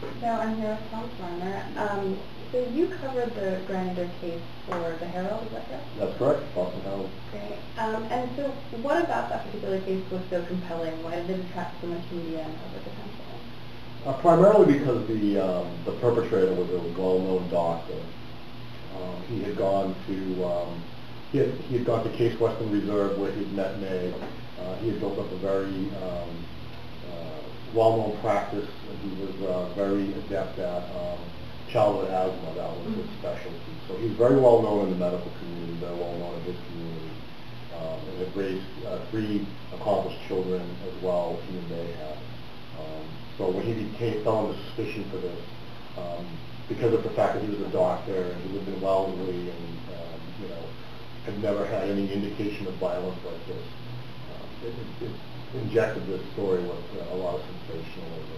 So I'm here with Tom Farmer. Um, so you covered the Greineder case for the Herald, is that correct? That's correct, Boston Herald. Great. Um, and so what about that particular case was so compelling? Why did it attract so much media and public attention? Uh, primarily because the um, the perpetrator was a well-known doctor. Um, he had gone to um, he had he had gone to Case Western Reserve where he'd met May. Uh, he had built up a very um, well-known practice. He was uh, very adept at um, childhood asthma. That was his specialty. So he's very well known in the medical community. Very well known in his community. Um, and had raised uh, three accomplished children as well. He and May had. Um, so when he became, fell under suspicion for this, um, because of the fact that he was a doctor and he lived in Wellesley and, um, you know, had never had any indication of violence like this, um, it, it, it injected this story with uh, a lot of sensationalism.